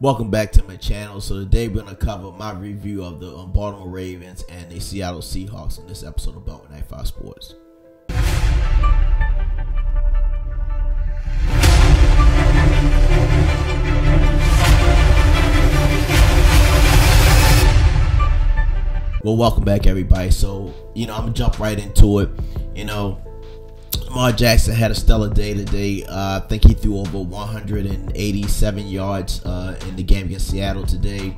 Welcome back to my channel. So today we're gonna cover my review of the um, Baltimore Ravens and the Seattle Seahawks in this episode of Beltway 95 Sports. Well, welcome back, everybody. So, you know, I'm gonna jump right into it. You know, Lamar Jackson had a stellar day today. Uh, I think he threw over 187 yards uh, in the game against Seattle today.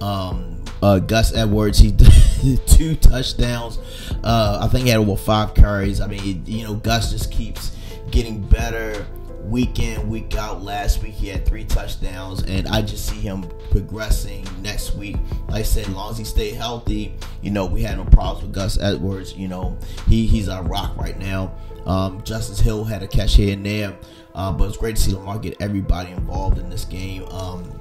Um, uh, Gus Edwards, he two touchdowns. Uh, I think he had over five carries. I mean, you know, Gus just keeps getting better week in, week out. Last week he had three touchdowns, and I just see him progressing next week. Like I said, as long as he stay healthy, you know, we had no problems with Gus Edwards. You know, he he's a rock right now. Um, Justice Hill had a catch here and there, uh, but it's great to see Lamar get everybody involved in this game. Um,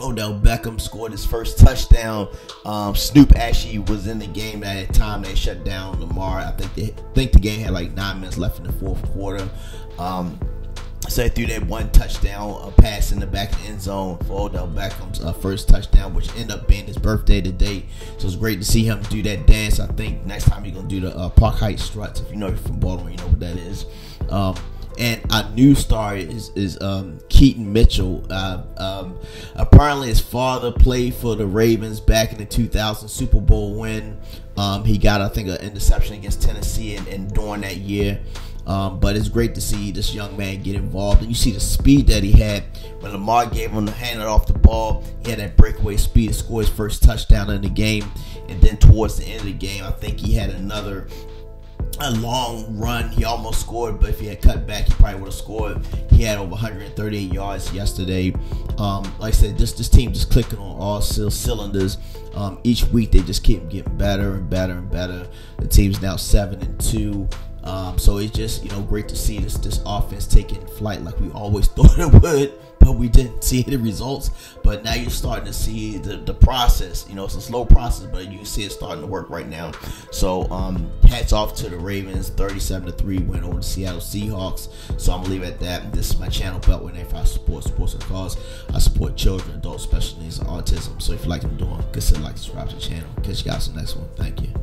Odell Beckham scored his first touchdown. Um, Snoop actually was in the game at the time they shut down Lamar. I think they think the game had like nine minutes left in the fourth quarter. Um, they threw that one touchdown a pass in the back of the end zone for Odell Beckham's uh, first touchdown, which ended up being his birthday today. So it's great to see him do that dance. I think next time he's gonna do the uh, Park Heights struts. If you know you're from Baltimore, you know what that is. Um, and a new star is is um, Keaton Mitchell. Uh, um, apparently, his father played for the Ravens back in the 2000 Super Bowl win. Um, he got, I think, an interception against Tennessee, and, and during that year. Um, but it's great to see this young man get involved. And you see the speed that he had when Lamar gave him the hand off the ball. He had that breakaway speed to score his first touchdown in the game. And then towards the end of the game, I think he had another a long run. He almost scored, but if he had cut back, he probably would have scored. He had over 138 yards yesterday. Um, like I said, this this team just clicking on all cylinders. Um, each week they just keep getting better and better and better. The team's now seven and two. Um, so it's just you know great to see this this offense taking flight like we always thought it would, but we didn't see the results. But now you're starting to see the, the process. You know, it's a slow process, but you see it starting to work right now. So um, hats off to the Ravens, 37 to three win over the Seattle Seahawks. So I'm gonna leave it at that. This is my channel, Beltway If I support sports and cause. I support children, adults, special needs, and autism. So if you like what I'm doing, consider like subscribe to the channel. Catch you guys in the next one. Thank you.